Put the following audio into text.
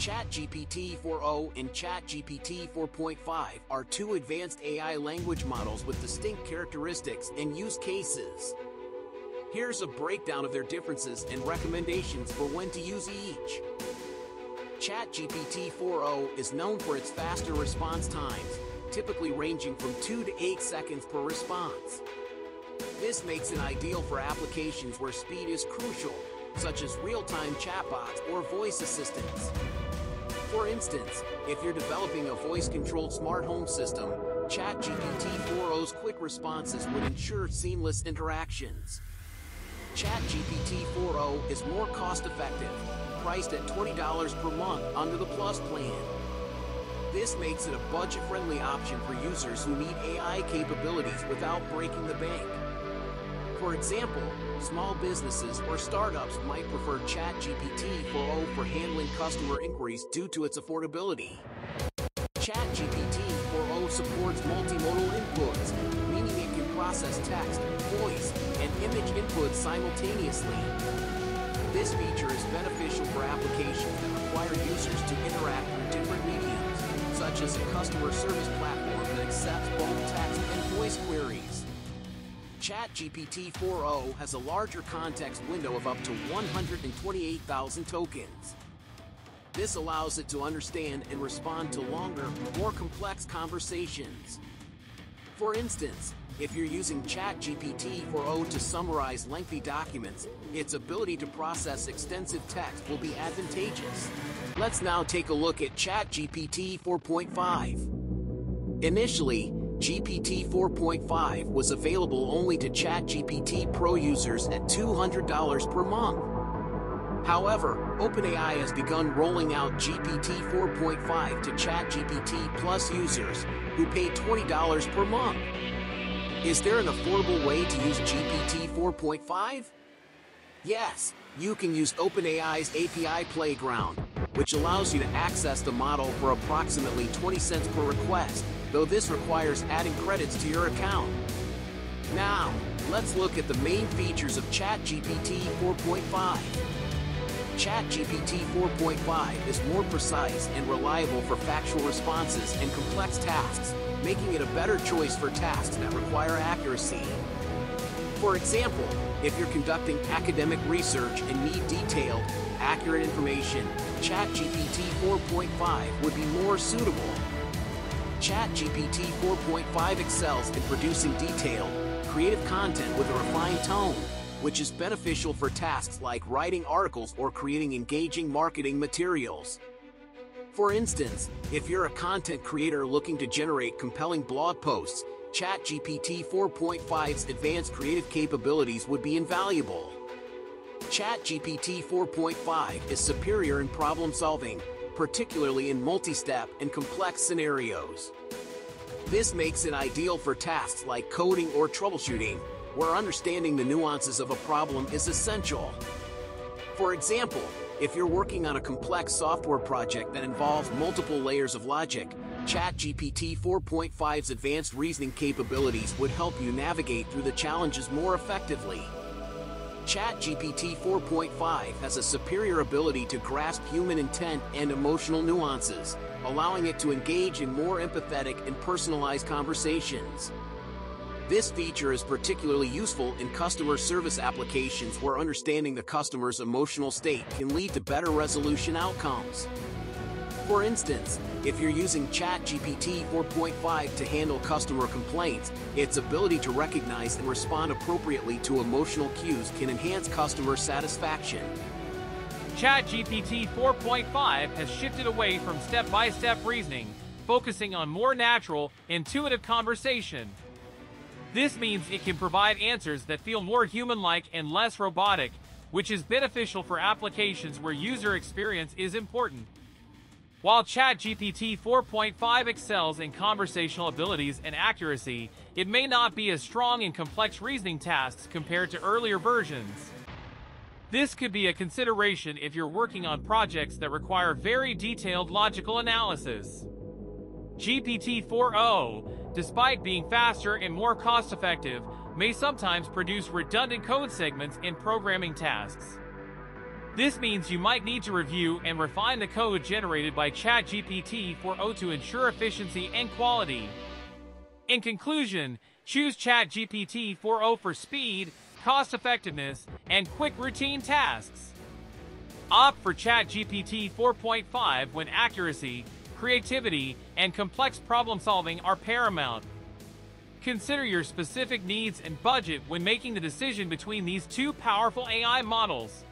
ChatGPT 4o and ChatGPT 4.5 are two advanced AI language models with distinct characteristics and use cases. Here's a breakdown of their differences and recommendations for when to use each. ChatGPT 4o is known for its faster response times, typically ranging from 2 to 8 seconds per response. This makes it ideal for applications where speed is crucial, such as real-time chatbots or voice assistants. For instance, if you're developing a voice-controlled smart home system, ChatGPT 4o's quick responses would ensure seamless interactions. ChatGPT 4o is more cost-effective, priced at $20 per month under the Plus plan. This makes it a budget-friendly option for users who need AI capabilities without breaking the bank. For example, small businesses or startups might prefer ChatGPT 4o for handling customer inquiries due to its affordability. ChatGPT 4o supports multimodal inputs, meaning it can process text, voice, and image inputs simultaneously. This feature is beneficial for applications that require users to interact through different mediums, such as a customer service platform that accepts both text and voice queries. ChatGPT 4o has a larger context window of up to 128,000 tokens. This allows it to understand and respond to longer, more complex conversations. For instance, if you're using ChatGPT 4o to summarize lengthy documents, its ability to process extensive text will be advantageous. Let's now take a look at ChatGPT 4.5. Initially, GPT 4.5 was available only to ChatGPT Pro users at $200 per month. However, OpenAI has begun rolling out GPT 4.5 to ChatGPT Plus users who pay $20 per month. Is there an affordable way to use GPT 4.5? Yes, you can use OpenAI's API Playground, which allows you to access the model for approximately 20 cents per request though this requires adding credits to your account. Now, let's look at the main features of ChatGPT 4.5. ChatGPT 4.5 is more precise and reliable for factual responses and complex tasks, making it a better choice for tasks that require accuracy. For example, if you're conducting academic research and need detailed, accurate information, ChatGPT 4.5 would be more suitable. ChatGPT 4.5 excels in producing detailed, creative content with a refined tone, which is beneficial for tasks like writing articles or creating engaging marketing materials. For instance, if you're a content creator looking to generate compelling blog posts, ChatGPT 4.5's advanced creative capabilities would be invaluable. ChatGPT 4.5 is superior in problem solving, particularly in multi-step and complex scenarios. This makes it ideal for tasks like coding or troubleshooting, where understanding the nuances of a problem is essential. For example, if you're working on a complex software project that involves multiple layers of logic, ChatGPT 4.5's advanced reasoning capabilities would help you navigate through the challenges more effectively. ChatGPT 4.5 has a superior ability to grasp human intent and emotional nuances, allowing it to engage in more empathetic and personalized conversations. This feature is particularly useful in customer service applications where understanding the customer's emotional state can lead to better resolution outcomes. For instance, if you're using ChatGPT 4.5 to handle customer complaints, its ability to recognize and respond appropriately to emotional cues can enhance customer satisfaction. ChatGPT 4.5 has shifted away from step-by-step reasoning, focusing on more natural, intuitive conversation. This means it can provide answers that feel more human-like and less robotic, which is beneficial for applications where user experience is important. While ChatGPT 4.5 excels in conversational abilities and accuracy, it may not be as strong in complex reasoning tasks compared to earlier versions. This could be a consideration if you're working on projects that require very detailed logical analysis. GPT 4o, despite being faster and more cost-effective, may sometimes produce redundant code segments in programming tasks. This means you might need to review and refine the code generated by ChatGPT 4o to ensure efficiency and quality. In conclusion, choose ChatGPT 4o for speed, cost effectiveness, and quick routine tasks. Opt for ChatGPT 4.5 when accuracy, creativity, and complex problem solving are paramount. Consider your specific needs and budget when making the decision between these two powerful AI models.